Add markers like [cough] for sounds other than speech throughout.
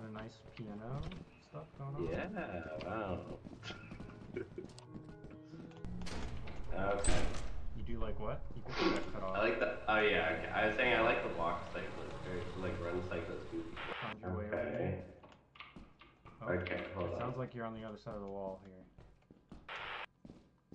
kind of nice piano stuff going on. Yeah, wow. [laughs] okay. You do like what? You get that cut off. I like the. Oh yeah. Okay. I was saying I like the walk cycle. It's very like run cycle is goofy. Found your way over Okay. here. Oh, Okay. Hold it on. sounds like you're on the other side of the wall here.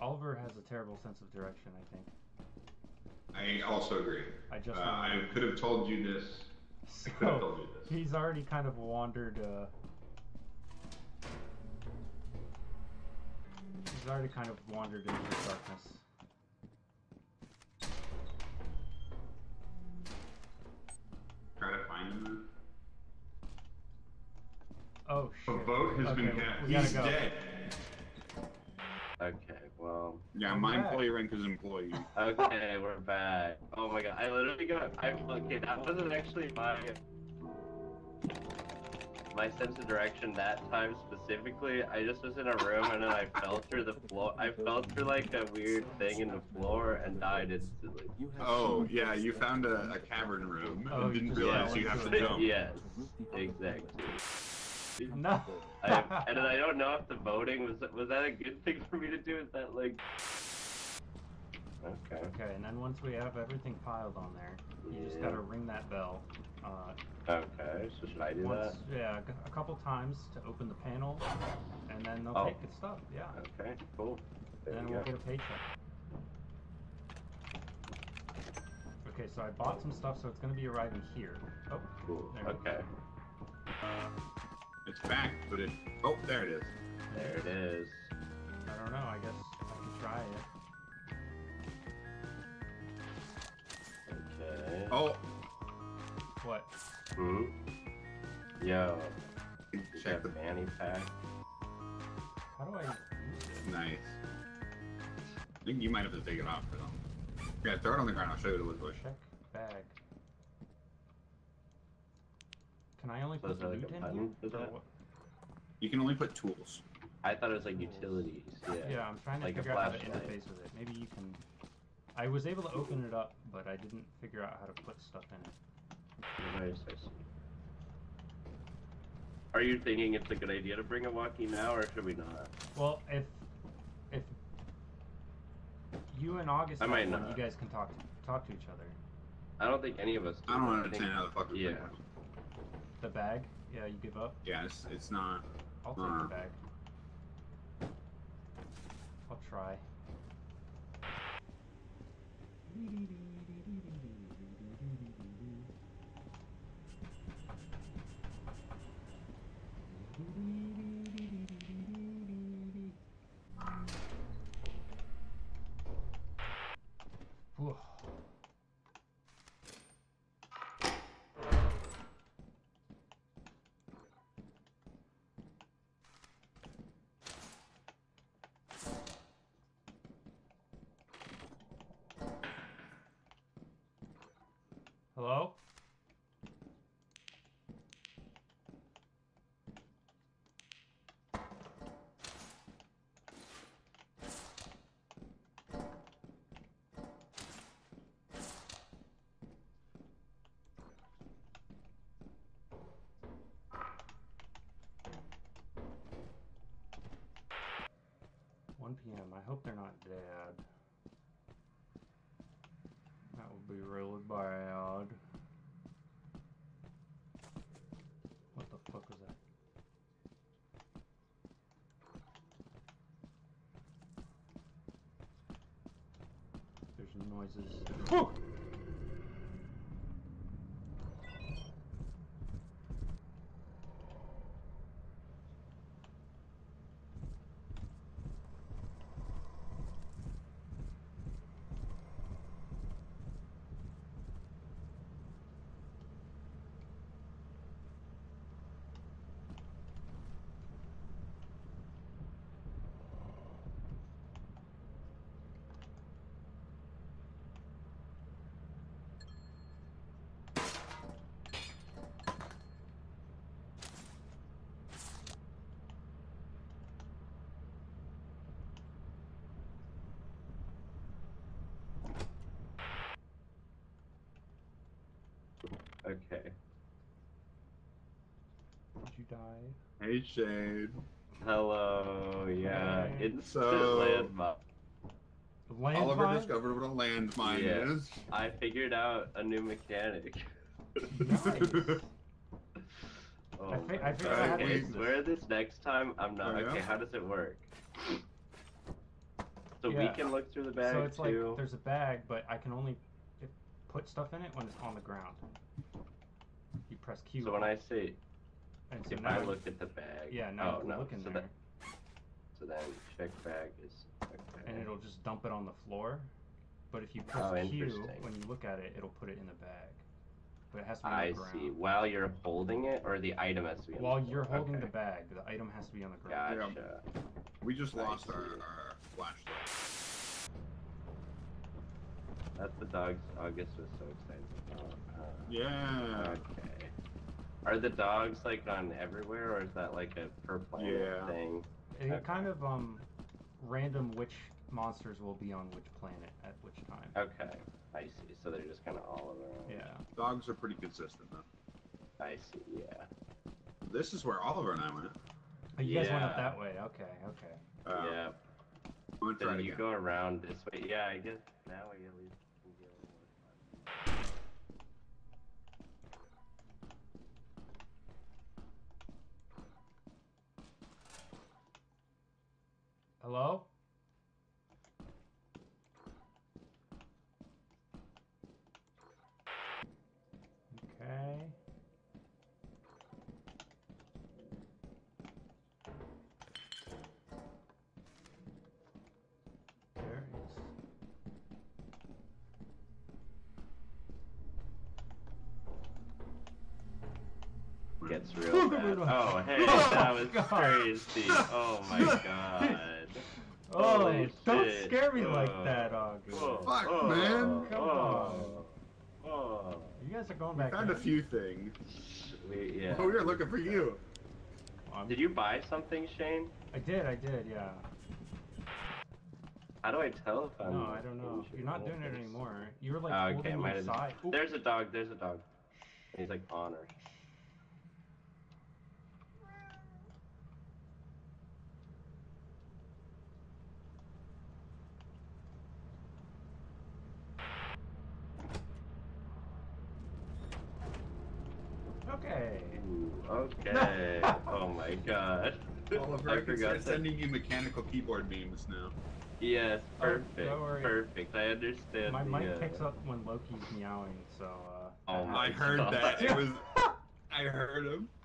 Oliver has a terrible sense of direction, I think. I also agree. I just Uh, I could have told you this. I could have So told you this. he's already kind of wandered. Uh, he's already kind of wandered into the darkness. Try to find him. Oh shit. A vote has been cast. He's go. dead. Okay. Well. Yeah, I'm my back. employee rank is employee. Okay, we're back. Oh my god, I literally got. I okay. That wasn't actually my my sense of direction that time specifically. I just was in a room and then I fell through the floor. I fell through like a weird thing in the floor and died instantly. Oh, yeah, you found a, a cavern room Oh, and you didn't realize fell you have to jump. yes, exactly. [laughs] No. I, and then I don't know if the voting was was that a good [laughs] thing for me to do. Is that like? Okay. Okay, and then once we have everything piled on there, you just gotta ring that bell. Uh, Okay. So should I do once, that? yeah, a couple times to open the panel, and then they'll Oh. take the stuff. Yeah, Okay. Cool. There then we'll go. get a paycheck. Okay, so I bought some stuff, so it's gonna be arriving here. Oh, Cool. There. Okay. It's back, but it. Oh, there it is. There it is. I don't know. I guess I can try it. Okay. Oh, What? Hmm. Yo. check the. that fanny pack. How do I? Nice. I think you might have to take it off for them. Yeah, throw it on the ground. I'll show you the it looks like. Check bag. Can I only So put is there, like, in button here? for Or that? what? You can only put tools. I thought it was like utilities. Yeah. Yeah, I'm trying to Like a figure out how to interface with it. Maybe you can. I was able to open it up, but I didn't figure out how to put stuff in it. Nice, I see. Are you thinking it's a good idea to bring a walkie now, or should we not? Well, if if you and August I might one, not. you guys can talk to, talk to each other. I don't think any of us. Do. I don't think- understand how the fuck. Yeah. The bag? Yeah, you give up. Yeah, it's, it's not. I'll take Uh. the bag. I'll try. 1 p.m. I hope they're not dead. That would be really bad. What the fuck was that? There's noises. Oh! Okay. Did you die? Hey, Shade. Hello, yeah. Hey. It's So- landmine. Oliver discovered what a landmine Yeah. is. I figured out a new mechanic. Nice. [laughs] oh I fi- I figured out how to God. Okay, this. swear this next time. I'm not. Oh, yeah? Okay, how does it work? So we can look through the bag so it's too. like there's a bag, but I can only put stuff in it when it's on the ground. You press Q. So when I say and so if now I you- look at the bag. yeah, now oh, no. look in so there, That, so then check bag is okay. and it'll just dump it on the floor. But if you press Oh, Q when you look at it, it'll put it in the bag. But it has to be on I the ground. see. While you're holding it, or the item has to be. on the While floor? you're holding okay. the bag, the item has to be on the ground. Gotcha. We just lost our, see. our flashlight. That's the dogs August was so excited about. Uh, Yeah. Okay. Are the dogs like on everywhere, or is that like a per planet Yeah. thing? It Okay. kind of um random which monsters will be on which planet at which time. Okay, I see. So they're just kind of all around. Yeah. Dogs are pretty consistent, though. I see. Yeah. This is where Oliver and I went. Oh, you guys went up that way. Okay. Okay. Uh, yeah. I'm gonna Then you again. go around this way. Yeah, I guess now we at least can get a little more fun. Hello. Okay. There is. Gets real bad. Oh, hey, [laughs] oh that was crazy. Oh my [laughs] god. Oh, Holy don't shit. scare me like Oh. that, August. Oh, Fuck, oh, man. Oh, Come oh, Oh. You guys are going We back. found a few things. We, yeah. Oh, we were looking for you. Did you buy something, Shane? I did. I did. Yeah. How do I tell if I'm? No, I don't know. You're not doing it anymore. You were like Oh, okay, holding might the have side. Oop. There's a dog. There's a dog. He's like on her. Okay. Ooh, okay. [laughs] oh my god. Oliver, I I forgot start that. sending you mechanical keyboard memes now. Yes, Oh, perfect. don't worry. Perfect. I understand. My the, mic uh, picks up when Loki's meowing, so. Uh, Oh that my I heard God. that. It was. I heard him. [laughs]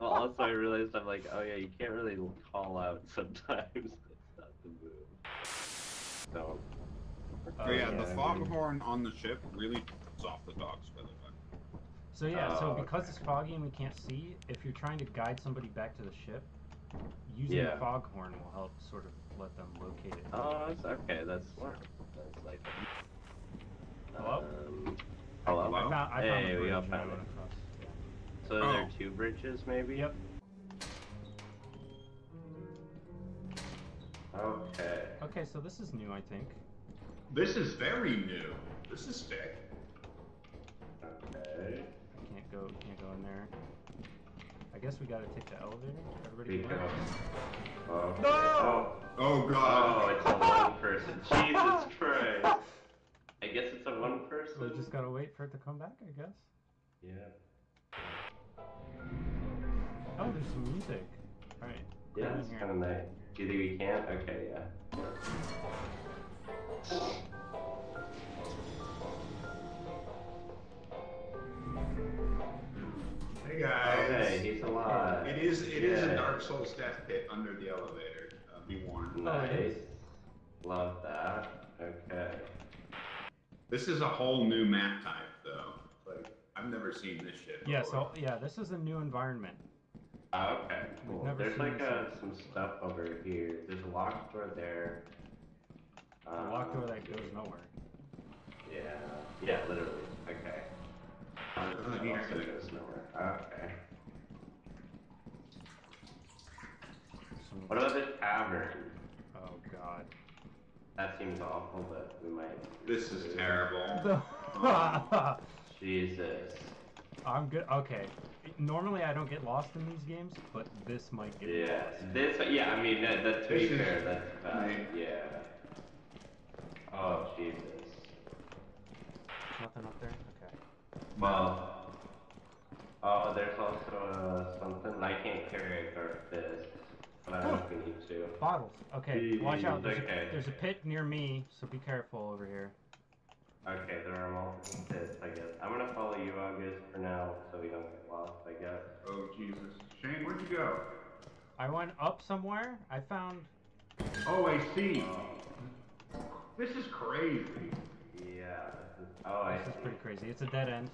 Well, also I realized I'm like, oh yeah, you can't really call out [laughs] sometimes. That's not. So. Oh, yeah, the yeah, foghorn on the ship really puts off the dogs, by the way. So yeah, so Oh, because okay. it's foggy and we can't see, if you're trying to guide somebody back to the ship, using Yeah. the foghorn will help sort of let them locate it. Oh, that's okay. That's smart. That's like. Hello? Um, hello. I found, I found Hey, a we all found it. across. So there are Oh. two bridges, maybe. Yep. Okay. Okay, so this is new, I think. This is very new. This is sick. Okay. I can't go, can't go in there. I guess we gotta take the elevator. Everybody go. go. Uh, no! Oh. Oh Oh, god. it's a one person. [laughs] Jesus Christ. I guess it's a one person. We just gotta wait for it to come back, I guess. Yeah. Oh, there's some music. Alright. Yeah, it's kind of nice. Do you think we can? Okay, yeah. It is it is Yeah. a Dark Souls death pit under the elevator. Uh, be warned. Nice. Love that. Okay. This is a whole new map type though. Like I've never seen this shit. Before. Yeah, so yeah, this is a new environment. Oh, okay. We've Cool. never There's seen like this uh, some stuff over here. There's a locked door there. A locked door Um, that goes nowhere. Yeah. Yeah, literally. Okay. Uh, doesn't also goes nowhere. Okay. What about this tavern? Oh god. That seems awful, but we might. This is terrible. The- [laughs] Jesus. I'm good. Okay. Normally I don't get lost in these games, but this might get Yeah, lost. this, yeah, I mean, that, that, to be This fair, that's bad, Right. yeah. Oh, Jesus. Nothing up there? Okay. Well, oh, there's also uh, something, I can't carry a guard fist, but I don't know need to. Bottles. Okay, watch out. There's, Okay. a, there's a pit near me, so be careful over here. Okay, there are multiple pits, I guess. I'm gonna follow you, August, for now, so we don't get lost, I guess. Oh Jesus, Shane, where'd you go? I went up somewhere. I found. Oh, I see. Oh. This is crazy. Yeah, this is, oh, I This is see. pretty crazy. It's a dead end.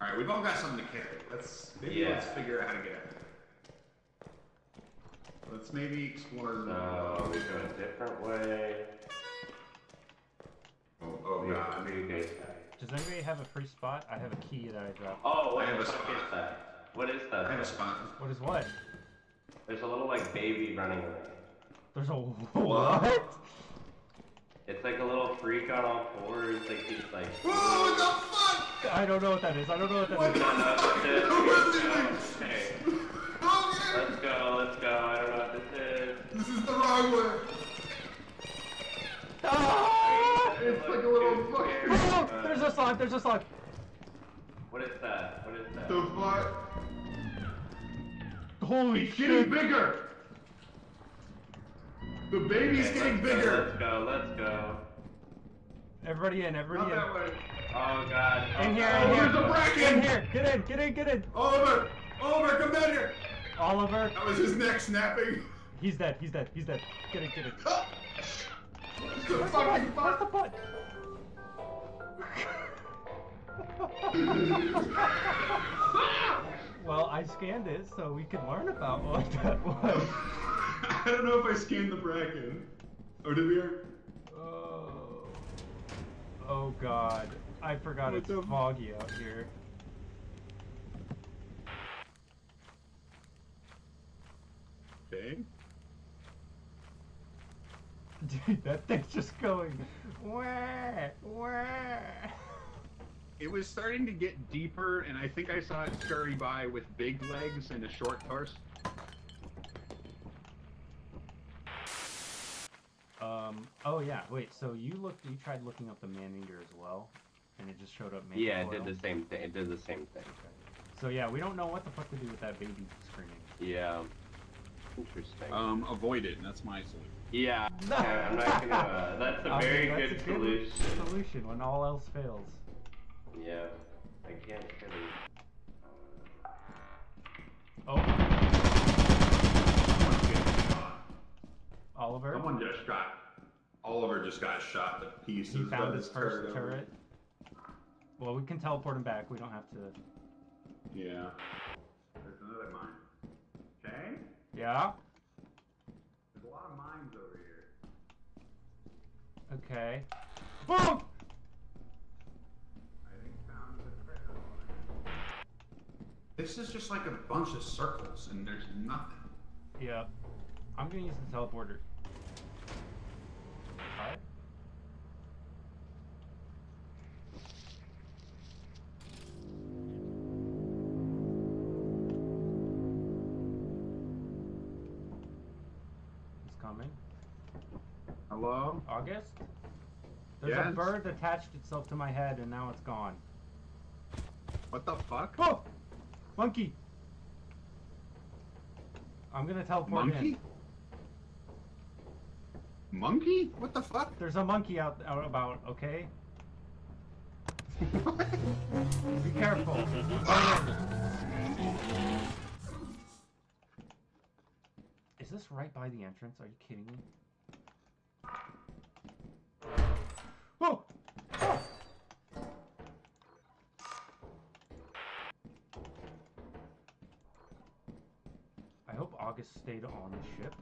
All right, we've all got something to carry. Let's maybe Yeah. let's figure out how to get out. Let's maybe explore. the- uh, So, we go a different way. Oh, oh We- god. we go- Does anybody have a free spot? I have a key that I dropped. Oh, what I have a spot. is that? What is that? I have a spot. What is what? There's a little like baby running around. There's a [laughs] what? It's like a little freak on all fours, like he's like. Whoa, what the fuck? I don't know what that is. I don't know what that What is. No, no, this is- What's it like? [laughs] Okay, Oh, let's go, let's go. I don't know what this is. This is the wrong way. Ah! It's like a little Too fuck. scary, Oh, but- there's a slug. There's a slug. What is that? What is that? The fuck? Holy It's getting shit! bigger. The baby's Okay, getting let's go, bigger. Let's go, let's go. Everybody in. Not Everybody that in. way. Oh god. In oh, here, God. in Oh, here. there's a bracken. In here. Get in. Get in. Get in. Oliver, Oliver, come down here. Oliver. That was his neck snapping. [laughs] He's dead. He's dead. He's dead. Get it. Get the fucking Where's the fuck? butt? well, I scanned it so we can learn about what that was. [laughs] I don't know if I scanned the bracken. Oh, did we? Oh. Oh god. I forgot What it's the- foggy out here. Okay. [laughs] Dude, that thing's just going. Wah, wah. It was starting to get deeper, and I think I saw it scurry by with big legs and a short torso. Um. Oh yeah. Wait. So you looked. You tried looking up the man eater as well, and it just showed up. man Yeah, it coil? did the same thing. It did the same thing. So yeah, we don't know what the fuck to do with that baby screaming. Yeah. Interesting. Um, avoid it. That's my solution. Yeah. [laughs] yeah, I'm not gonna. Uh, that's a I mean, very that's good a solution. Solution when all else fails. Yeah. I can't really. Oh, Someone's getting shot. Oliver. Someone just got. Oliver just got shot to pieces. He found his this first over turret. Well, we can teleport him back. We don't have to. Yeah. There's another mine. Okay. Yeah. There's a lot of mines over here. Okay. Boom. I think found the treasure. This is just like a bunch of circles, and there's nothing. Yeah. I'm gonna use the teleporter. Hello? August? There's a bird attached itself to my head and now it's gone. What the fuck? Oh! Monkey! I'm gonna teleport Monkey? in. Monkey? What the fuck? There's a monkey out, out about, okay? [laughs] Be careful. Is this right by the entrance? Are you kidding me? Stayed on the ship.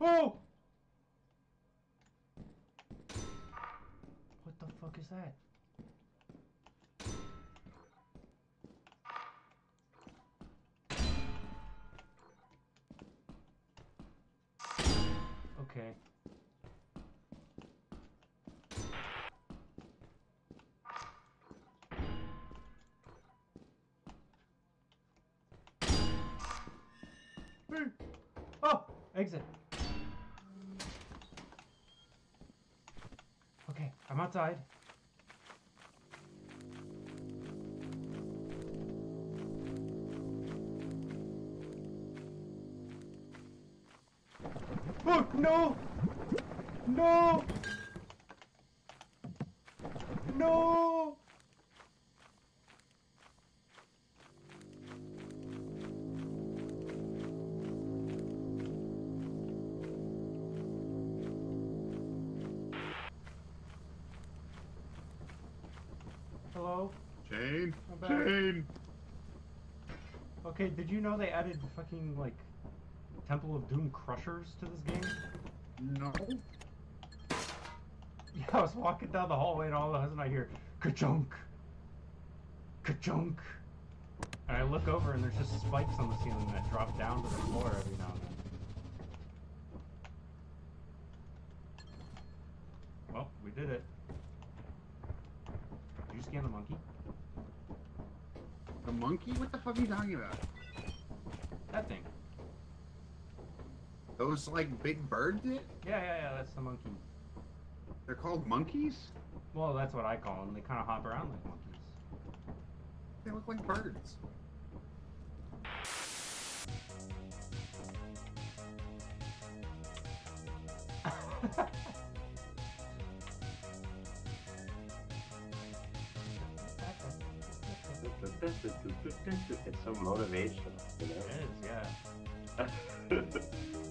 Oh! What the fuck is that? Okay. Exit. Okay, I'm outside. Oh, no! No! No! Okay, did you know they added fucking, like, Temple of Doom crushers to this game? No. [laughs] Yeah, I was walking down the hallway and all of a sudden I hear ka-chunk, ka-chunk. And I look over and there's just spikes on the ceiling that drop down to the floor every now and then. Well, we did it. Did you scan the monkey? Monkey? What the fuck are you talking about? That thing. Those like big birds? It? Yeah, yeah, yeah, that's the monkey. They're called monkeys? Well, that's what I call them. They kind of hop around like monkeys. They look like birds. [laughs] It's so motivational, you It is, yeah. know? [laughs]